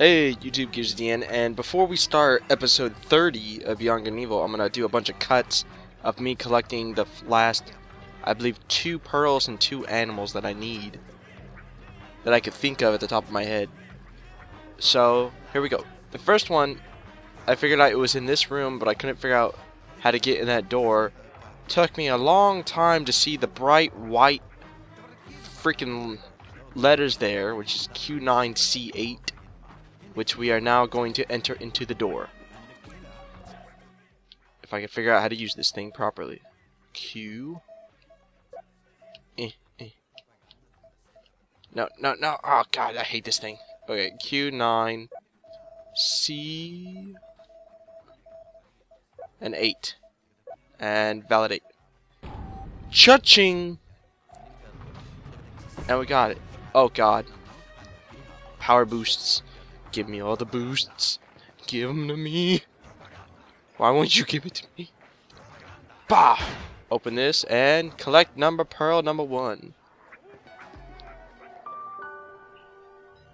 Hey, YouTube Gears DN, and before we start episode 30 of Beyond Good and Evil, I'm gonna do a bunch of cuts of me collecting the last, I believe, two pearls and two animals that I need that I could think of at the top of my head. So, here we go. The first one, I figured out it was in this room, but I couldn't figure out how to get in that door. Took me a long time to see the bright white freaking letters there, which is Q9C8 which we are now going to enter into the door. If I can figure out how to use this thing properly. Q. Eh, eh. No, no, no. Oh, God, I hate this thing. Okay, Q9. C. And 8. And validate. Cha-ching! And we got it. Oh, God. Power boosts. Give me all the boosts. Give them to me. Why won't you give it to me? Bah! Open this and collect number pearl number one.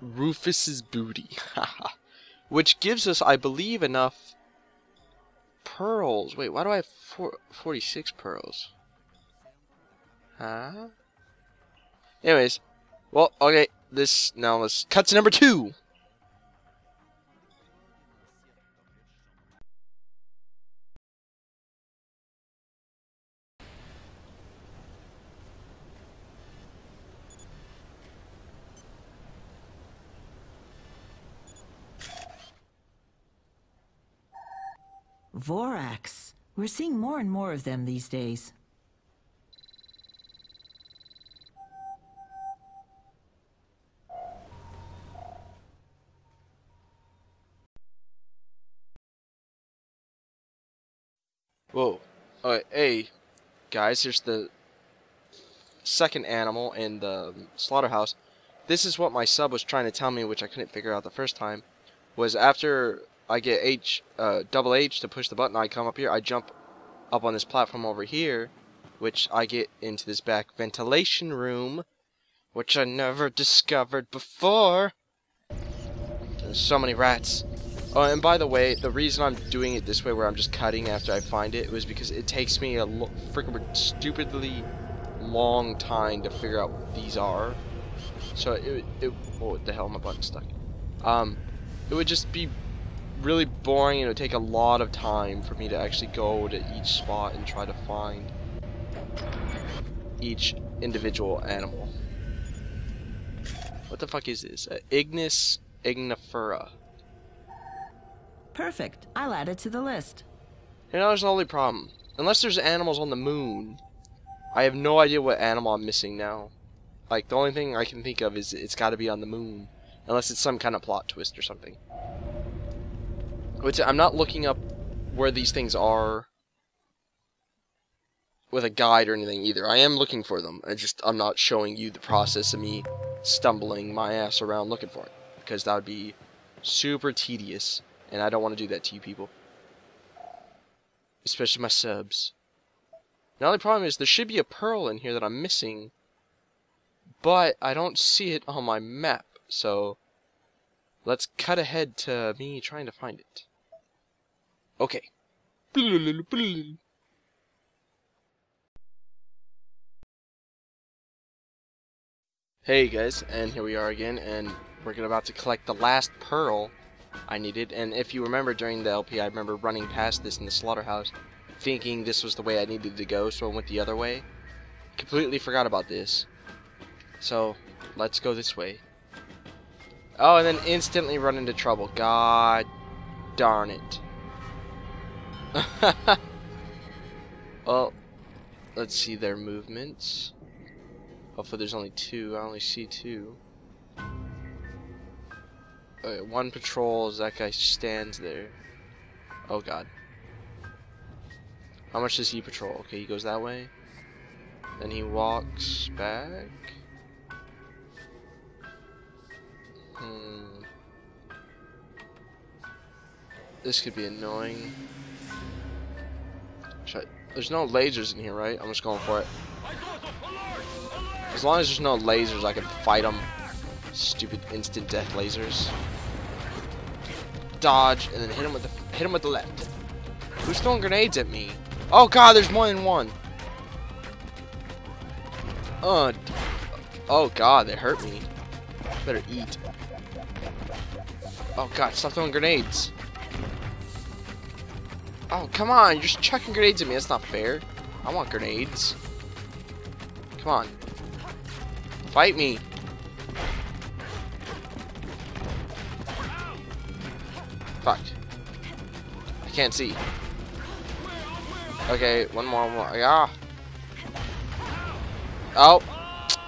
Rufus's booty. Which gives us, I believe, enough pearls. Wait, why do I have four, 46 pearls? Huh? Anyways, well, okay, this, now let's cut to number two. Vorax. We're seeing more and more of them these days. Whoa. Hey, guys, here's the second animal in the slaughterhouse. This is what my sub was trying to tell me, which I couldn't figure out the first time. Was after I get H, uh, double H to push the button, I come up here, I jump up on this platform over here, which I get into this back ventilation room, which I never discovered before. There's so many rats. Oh, and by the way, the reason I'm doing it this way, where I'm just cutting after I find it, was because it takes me a freaking stupidly long time to figure out what these are. So it, it, oh, what the hell, my button stuck. Um, it would just be really boring and it would take a lot of time for me to actually go to each spot and try to find each individual animal. What the fuck is this? Uh, Ignis ignifera. Perfect. I'll add it to the list. You know, there's the only problem. Unless there's animals on the moon, I have no idea what animal I'm missing now. Like, the only thing I can think of is it's gotta be on the moon. Unless it's some kind of plot twist or something. Which I'm not looking up where these things are with a guide or anything either. I am looking for them. I just I'm not showing you the process of me stumbling my ass around looking for it because that would be super tedious and I don't want to do that to you people. Especially my subs. The only problem is there should be a pearl in here that I'm missing, but I don't see it on my map. So let's cut ahead to me trying to find it. Okay. Hey guys, and here we are again, and we're about to collect the last pearl I needed. And if you remember during the LP, I remember running past this in the slaughterhouse, thinking this was the way I needed to go, so I went the other way. Completely forgot about this. So, let's go this way. Oh, and then instantly run into trouble. God darn it. well, let's see their movements. Hopefully there's only two. I only see two. Okay, one patrols, that guy stands there. Oh god. How much does he patrol? Okay, he goes that way. Then he walks back. Hmm. This could be annoying. I, there's no lasers in here, right? I'm just going for it. As long as there's no lasers, I can fight them. Stupid instant death lasers. dodge, and then hit him with the hit him with the left. Who's throwing grenades at me? Oh god, there's more than one. Uh, oh god, they hurt me. Better eat. Oh god, stop throwing grenades. Oh, come on, you're just chucking grenades at me. That's not fair. I want grenades. Come on. Fight me. Fuck. I can't see. Okay, one more, one more. Ah. Oh.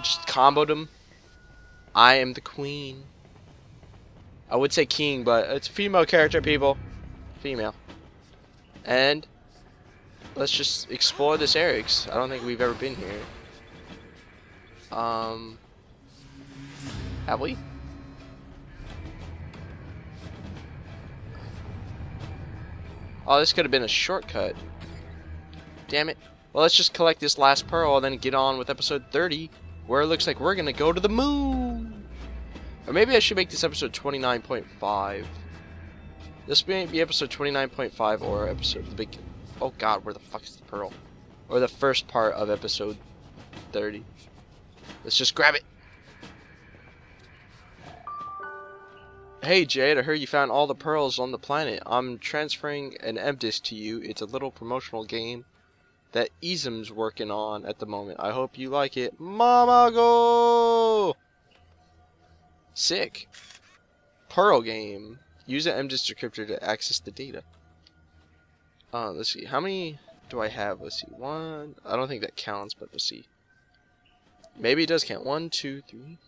Just comboed him. I am the queen. I would say king, but it's female character, people. Female. And let's just explore this area. I don't think we've ever been here. Um, have we? Oh, this could have been a shortcut. Damn it. Well, let's just collect this last pearl and then get on with episode 30, where it looks like we're going to go to the moon. Or maybe I should make this episode 29.5. This may be episode 29.5 or episode the big... Oh god, where the fuck is the pearl? Or the first part of episode 30. Let's just grab it. Hey Jade, I heard you found all the pearls on the planet. I'm transferring an MDisk to you. It's a little promotional game that Izum's working on at the moment. I hope you like it. Mammago! Sick. Pearl game. Use an MDisk decryptor to access the data. Uh, let's see. How many do I have? Let's see. One. I don't think that counts, but let's see. Maybe it does count. One, two, three,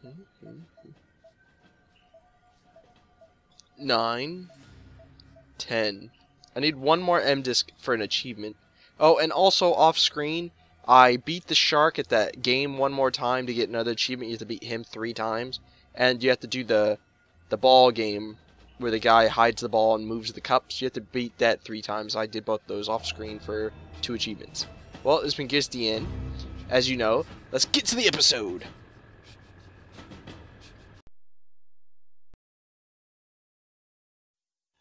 nine, ten. I need one more M disk for an achievement. Oh, and also off screen, I beat the shark at that game one more time to get another achievement. You have to beat him three times, and you have to do the the ball game where the guy hides the ball and moves the cups. You have to beat that three times. I did both those off screen for two achievements. Well, it's been Gears DN. As you know, let's get to the episode.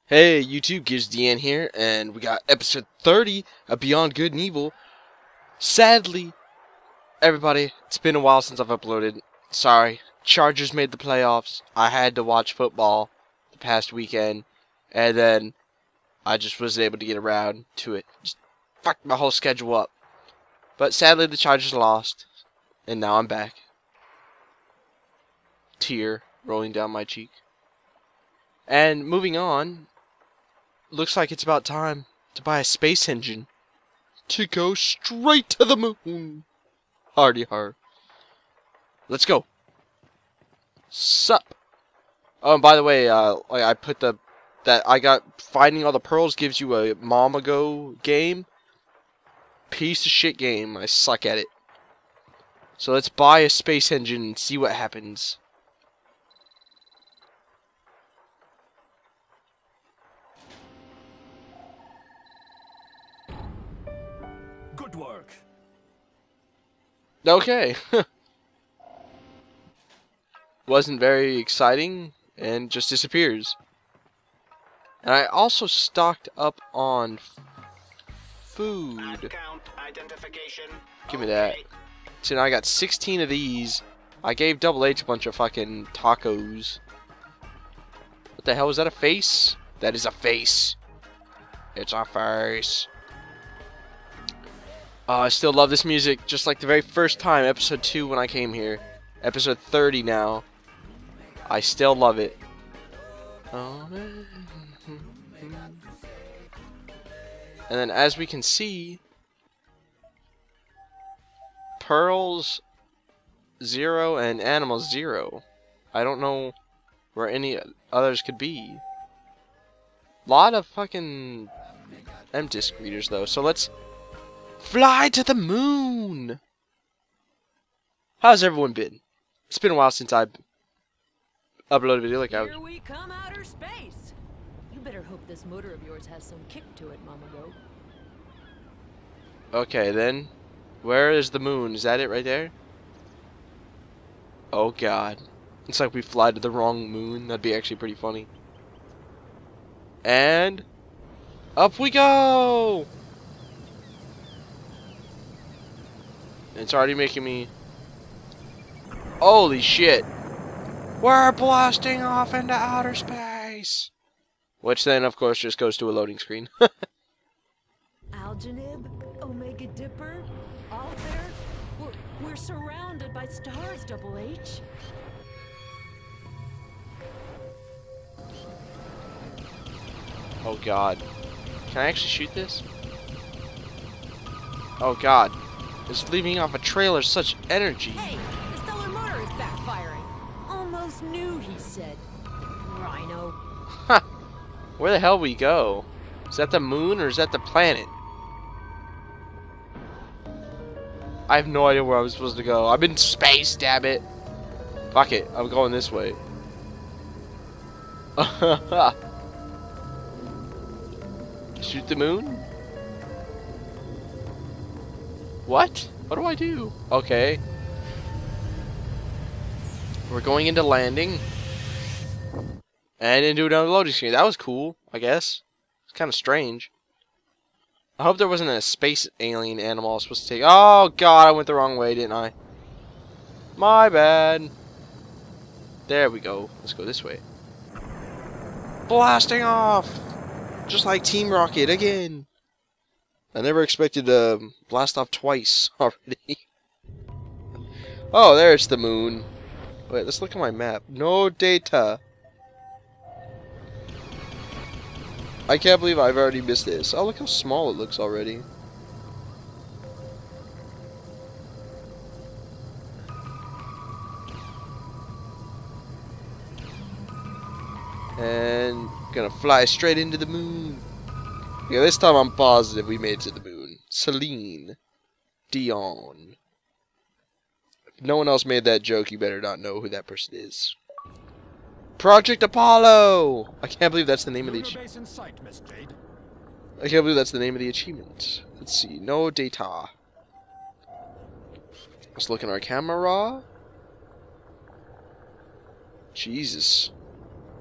Hey YouTube, Gears DN here, and we got episode 30 of Beyond Good and Evil. Sadly, everybody, it's been a while since I've uploaded. Sorry, Chargers made the playoffs. I had to watch football past weekend, and then I just wasn't able to get around to it. Just fucked my whole schedule up. But sadly, the Chargers lost, and now I'm back. Tear rolling down my cheek. And moving on, looks like it's about time to buy a space engine to go straight to the moon. Hardy har. Let's go. Sup. Oh, and by the way, uh, I put the that I got finding all the pearls gives you a Mammago game. Piece of shit game. I suck at it. So let's buy a space engine and see what happens. Good work. Okay. Wasn't very exciting and just disappears. And I also stocked up on food. Give me that. So now I got 16 of these. I gave Double H a bunch of fucking tacos. What the hell is that a face? That is a face. It's a face. Oh, I still love this music, just like the very first time, episode 2 when I came here. Episode 30 now. I still love it. And then as we can see, Pearls Zero and Animals Zero. I don't know where any others could be. Lot of fucking M-Disk readers though, so let's fly to the moon! How's everyone been? It's been a while since I've uploaded a video like I Here we come outer space. You better hope this motor of yours has some kick to it, Mammago. Okay, then. Where is the moon? Is that it right there? Oh god. It's like we fly to the wrong moon. That'd be actually pretty funny. And up we go. It's already making me. Holy shit! We're blasting off into outer space. Which then, of course, just goes to a loading screen. Algenib, Omega Dipper, all there. We're, we're surrounded by stars, Double H. oh god. Can I actually shoot this? Oh god. It's leaving off a trailer such energy. Hey, he said. Rhino. Where the hell we go? Is that the moon or is that the planet? I have no idea where I'm supposed to go. I'm in space, damn it. Fuck it, I'm going this way. Shoot the moon? What? What do I do? Okay. We're going into landing. And into another loading screen. That was cool, I guess. It's kind of strange. I hope there wasn't a space alien animal I was supposed to take. Oh, God, I went the wrong way, didn't I? My bad. There we go. Let's go this way. Blasting off! Just like Team Rocket again. I never expected to blast off twice already. oh, there's the moon. Wait, let's look at my map. No data. I can't believe I've already missed this. Oh, look how small it looks already. And gonna fly straight into the moon. Yeah, this time I'm positive we made it to the moon. Celine Dion. If no one else made that joke, you better not know who that person is. Project Apollo! I can't believe that's the name of the Lunar sight, Miss Jade. I can't believe that's the name of the achievement. Let's see. No data. Let's look in our camera. Jesus.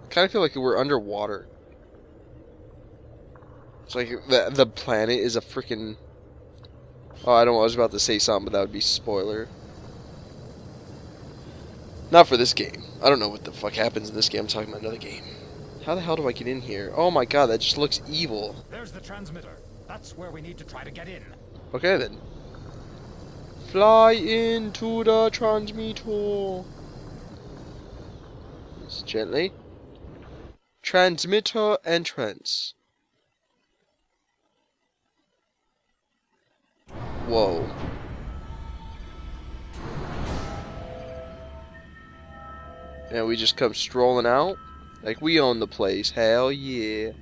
I kind of feel like we're underwater. It's like the the planet is a freaking. Oh, I don't. I was about to say something, but that would be spoiler. Not for this game. I don't know what the fuck happens in this game. I'm talking about another game. How the hell do I get in here? Oh my god, that just looks evil. There's the transmitter. That's where we need to try to get in. Okay then. Fly into the transmitter. Just gently. Transmitter entrance. Whoa. And we just come strolling out. Like we own the place. Hell yeah.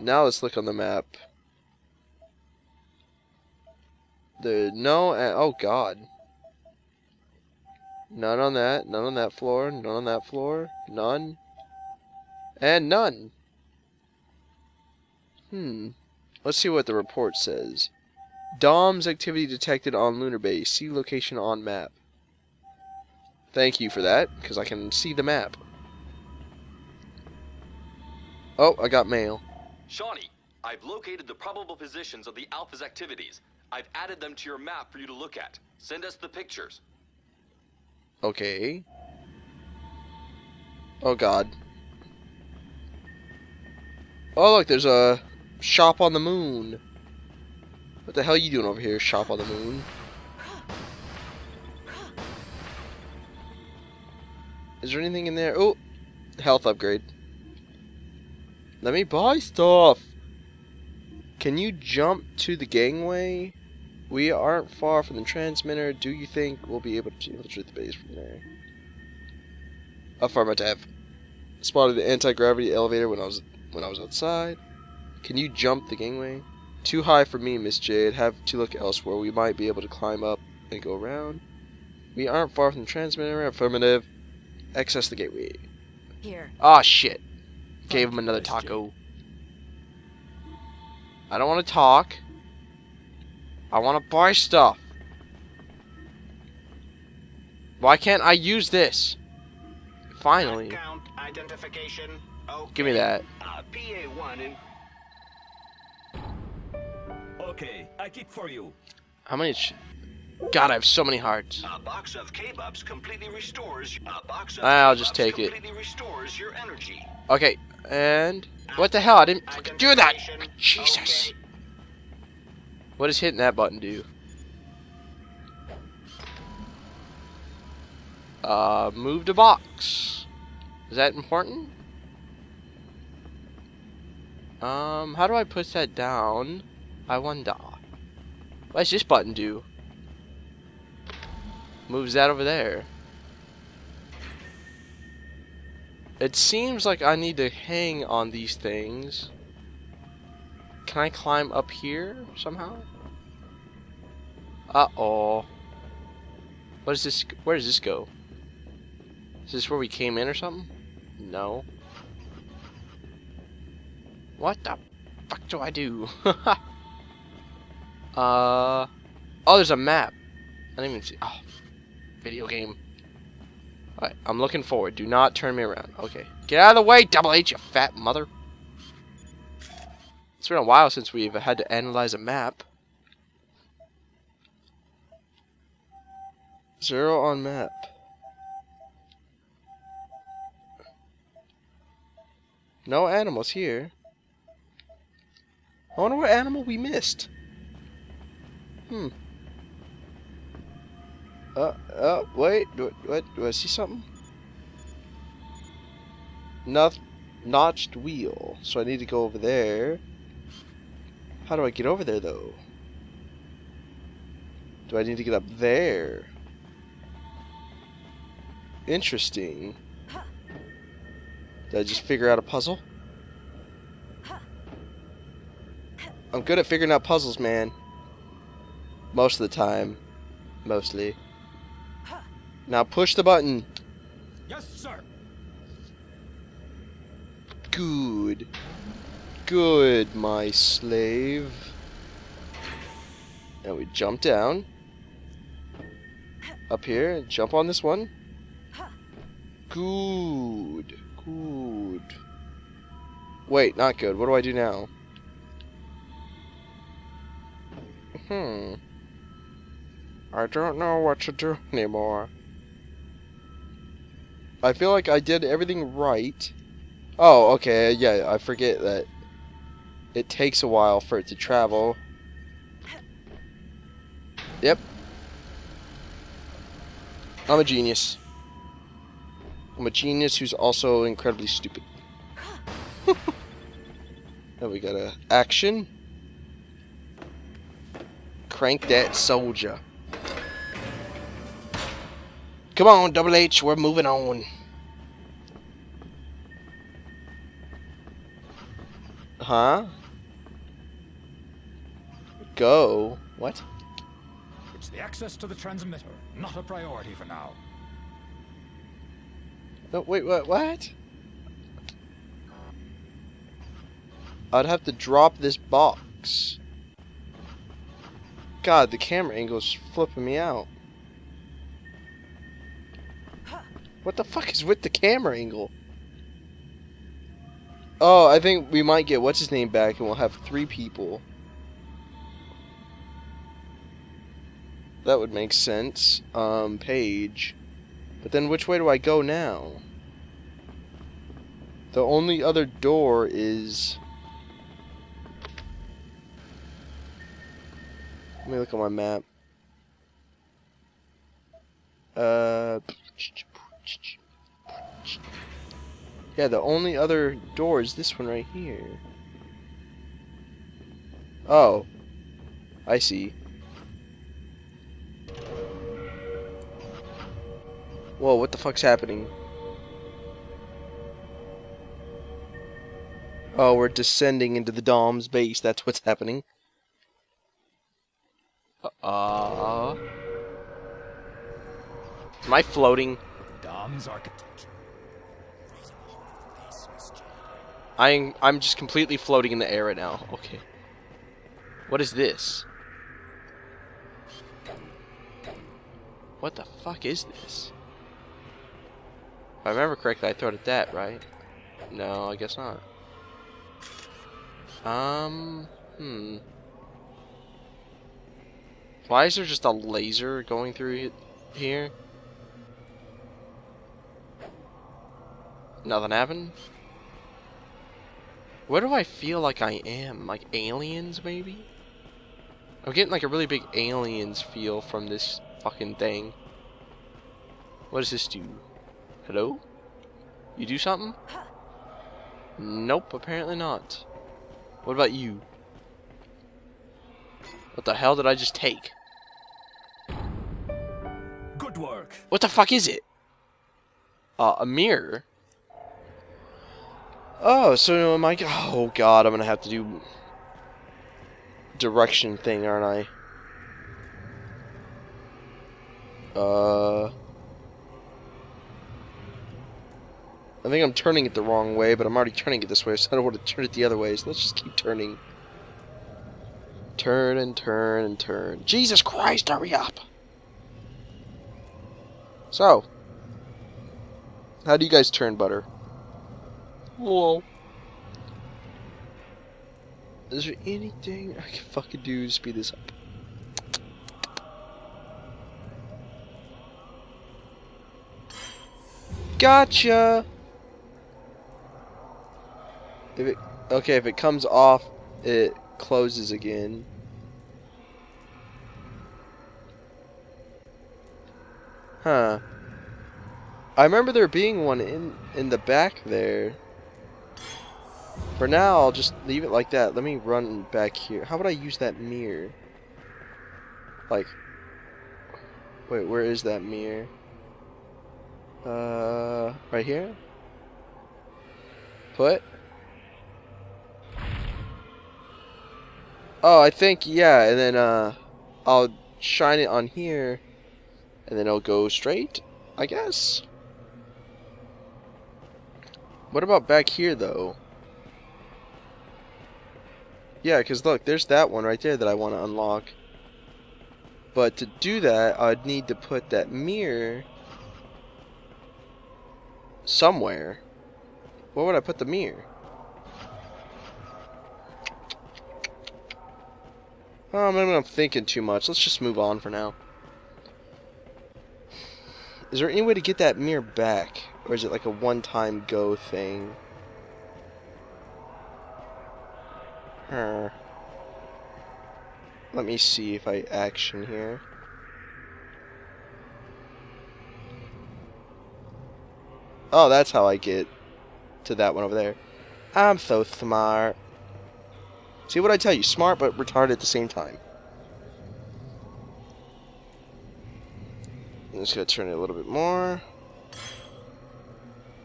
Now let's look on the map. The no, uh, oh god. None on that, none on that floor, none on that floor, none, and none. Hmm. Let's see what the report says. DomZ activity detected on lunar base. See location on map. Thank you for that, because I can see the map. Oh, I got mail. Shauni, I've located the probable positions of the Alpha's activities. I've added them to your map for you to look at. Send us the pictures. Okay. Oh god. Oh look, there's a shop on the moon. What the hell are you doing over here, shop on the moon? Is there anything in there? Oh, health upgrade. Let me buy stuff. Can you jump to the gangway? We aren't far from the transmitter. Do you think we'll be able to infiltrate the base from there? Affirmative. Spotted the anti-gravity elevator when I was when I was outside. Can you jump the gangway? Too high for me, Miss Jade. Have to look elsewhere. We might be able to climb up and go around. We aren't far from the transmitter. Affirmative. Access the gateway. Here. Ah, shit. Gave him another taco. I don't want to talk. I want to buy stuff. Why can't I use this? Finally. Count identification Give me that. Uh, PA1 and... Okay, I keep for you. How many? God, I have so many hearts. A box of K-Bups completely restores... A box of I'll just take it. restores your energy. Okay, and what the hell? I didn't fucking do that. Jesus. Okay. What does hitting that button do? Uh, move the box. Is that important? Um, how do I put that down? I wonder. What does this button do? Moves that over there. It seems like I need to hang on these things. Can I climb up here somehow? Uh-oh. What is this? Where does this go? Is this where we came in or something? No. What the fuck do I do? uh. Oh, there's a map. I didn't even see. Oh, video game. Alright, I'm looking forward. Do not turn me around. Okay. Get out of the way, Double H, you fat mother. It's been a while since we've had to analyze a map. Zero on map. No animals here. I wonder what animal we missed. Hmm. Uh, uh, wait, what, do I see something? Not, notched wheel, so I need to go over there. How do I get over there, though? Do I need to get up there? Interesting. Did I just figure out a puzzle? I'm good at figuring out puzzles, man. Most of the time. Mostly. Now push the button. Yes, sir. Good. Good, my slave. Now we jump down. Up here, jump on this one. Good. Good. Wait, not good. What do I do now? Hmm. I don't know what to do anymore. I feel like I did everything right. Oh, okay, yeah, I forget that it takes a while for it to travel. Yep. I'm a genius. I'm a genius who's also incredibly stupid. now we got a action. Crank that soldier. Come on, Double H, we're moving on. Huh? Go? What? It's the access to the transmitter, not a priority for now. No, wait, what? What? I'd have to drop this box. God, the camera angle's flipping me out. What the fuck is with the camera angle? Oh, I think we might get what's his name back and we'll have three people. That would make sense. Um, Pey'j. But then which way do I go now? The only other door is... Let me look at my map. Uh... Yeah, the only other door is this one right here. Oh. I see. Whoa, what the fuck's happening? Oh, we're descending into the DomZ base. That's what's happening. Uh. Am I floating? Architecture. I'm I'm just completely floating in the air right now. Okay. What is this? What the fuck is this? If I remember correctly, I it at that, right? No, I guess not. Um, hmm. Why is there just a laser going through here? Nothing happened? Where do I feel like I am? Like aliens, maybe? I'm getting like a really big aliens feel from this fucking thing. What does this do? Hello? You do something? Nope, apparently not. What about you? What the hell did I just take? Good work. What the fuck is it? Uh, a mirror? Oh, so am I... Oh god, I'm gonna have to do... Direction thing, aren't I? Uh... I think I'm turning it the wrong way, but I'm already turning it this way, so I don't want to turn it the other way, so let's just keep turning. Turn and turn and turn. Jesus Christ, hurry up! So, how do you guys turn butter? Is there anything I can fucking do to speed this up? Gotcha! If it okay, if it comes off, it closes again. Huh. I remember there being one in in the back there. For now, I'll just leave it like that. Let me run back here. How would I use that mirror? Like, wait, where is that mirror? Uh, right here? Put? Oh, I think, yeah, and then, uh, I'll shine it on here, and then it'll go straight, I guess? What about back here, though? Yeah, because look, there's that one right there that I want to unlock. But to do that, I'd need to put that mirror somewhere. Where would I put the mirror? Oh, I'm thinking too much. Let's just move on for now. Is there any way to get that mirror back? Or is it like a one-time go thing? Let me see if I action here. Oh, that's how I get to that one over there. I'm so smart. See what I tell you? Smart but retarded at the same time. I'm just gonna turn it a little bit more.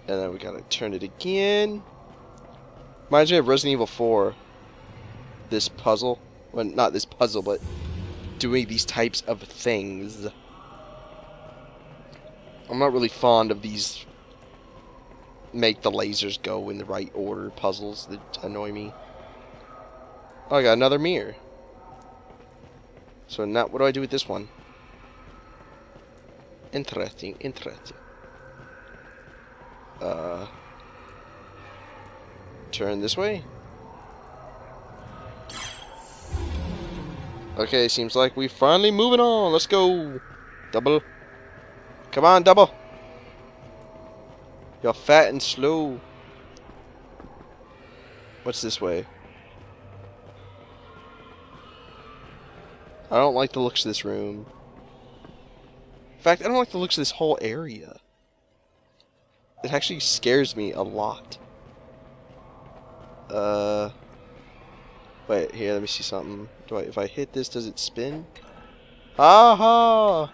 And then we gotta turn it again. Reminds me of Resident Evil 4. This puzzle. Well, not this puzzle, but doing these types of things. I'm not really fond of these make the lasers go in the right order puzzles that annoy me. Oh, I got another mirror. So now, what do I do with this one? Interesting, interesting. Uh, turn this way. Okay, seems like we're finally moving on. Let's go. Double. Come on, double. You're fat and slow. What's this way? I don't like the looks of this room. In fact, I don't like the looks of this whole area. It actually scares me a lot. Uh... Wait, here, let me see something. Do I, if I hit this, does it spin? Aha!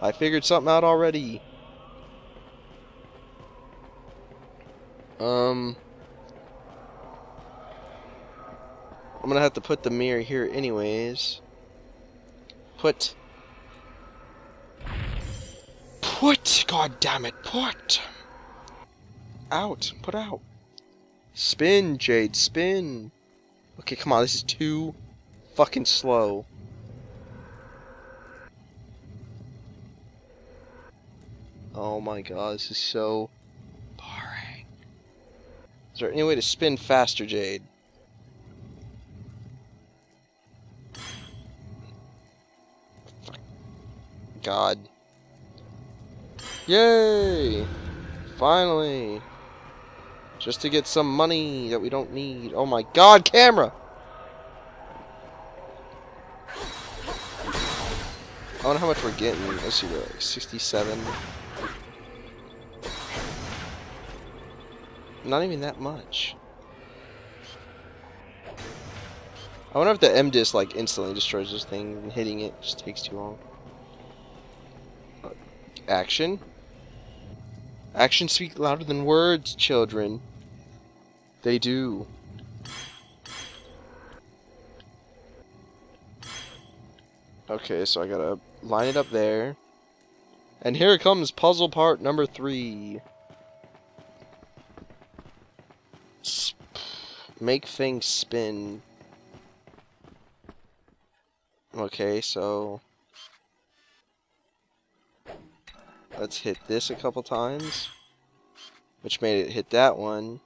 I figured something out already. Um... I'm gonna have to put the mirror here anyways. Put. Put! God damn it, put! Out. Put out. Spin, Jade, spin! Okay, come on, this is too fucking slow. Oh my god, this is so boring. Is there any way to spin faster, Jade? God. Yay! Finally! Just to get some money that we don't need. Oh my god, camera! I wonder how much we're getting. Let's see, we're like 67. Not even that much. I wonder if the M-Disc like instantly destroys this thing and hitting it just takes too long. Action. Action. Speak louder than words, children. They do. Okay, so I gotta line it up there. And here comes puzzle part number three. Make things spin. Okay, so let's hit this a couple times, which made it hit that one.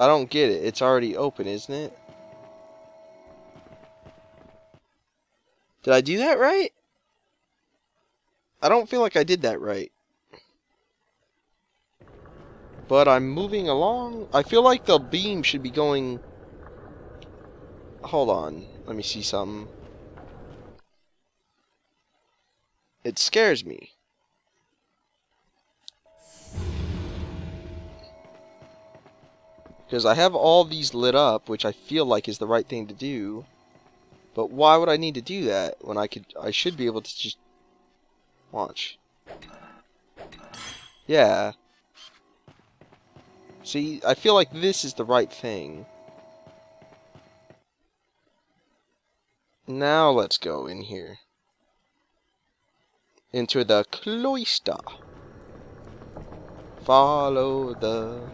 I don't get it. It's already open, isn't it? Did I do that right? I don't feel like I did that right. But I'm moving along. I feel like the beam should be going... Hold on. Let me see something. It scares me. Because I have all these lit up, which I feel like is the right thing to do. But why would I need to do that when I could I should be able to just watch. Yeah. See, I feel like this is the right thing. Now let's go in here. Into the cloister. Follow the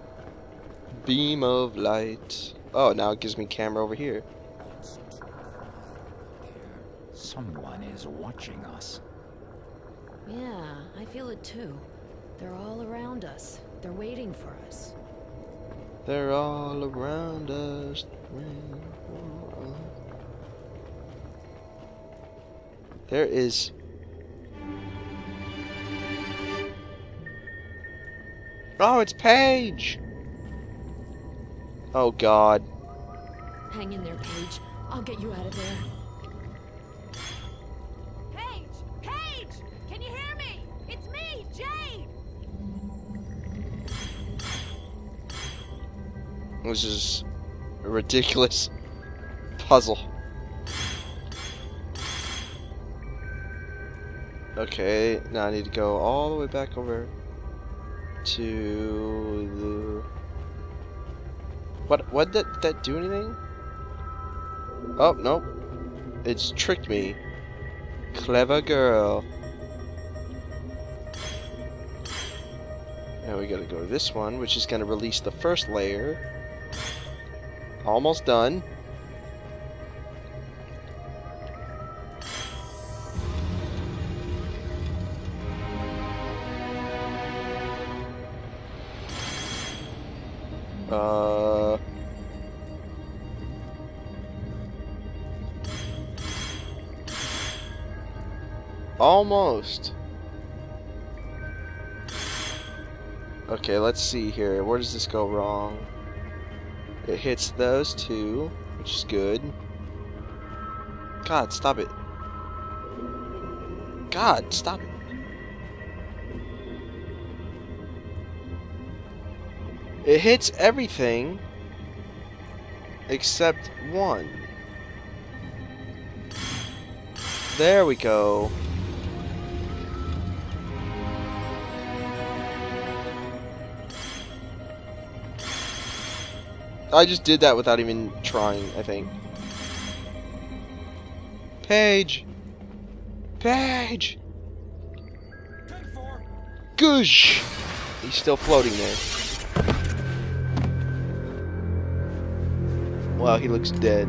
beam of light. Oh, now it gives me camera over here. Someone is watching us. Yeah, I feel it too. They're all around us. They're waiting for us. They're all around us. There is. Oh, it's Pey'j! Oh, God. Hang in there, Pey'j. I'll get you out of there. Pey'j! Pey'j! Can you hear me? It's me, Jade! This is a ridiculous puzzle. Okay, now I need to go all the way back over to the. What? What did that, that do anything? Oh nope, it's tricked me. Clever girl. Now we gotta go to this one, which is gonna release the first layer. Almost done. Okay, let's see here. Where does this go wrong? It hits those two, which is good. God, stop it. God, stop it. It hits everything except one. There we go. I just did that without even trying, I think. Pey'j! Pey'j! Goosh! He's still floating there. Wow, he looks dead.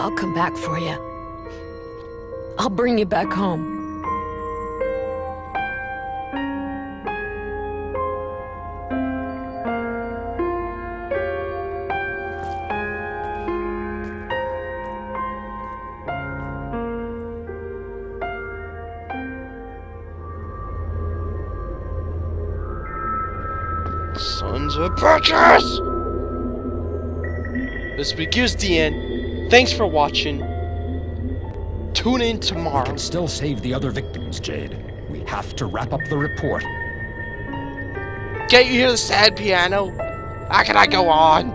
I'll come back for you. I'll bring you back home. Sons of bitches! This begins the end. Thanks for watching. Tune in We tomorrow. can still save the other victims, Jade. We have to wrap up the report. Can't you hear the sad piano? How can I go on?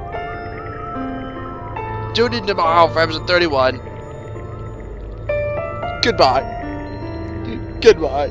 Tune in tomorrow for episode 31. Goodbye. Goodbye.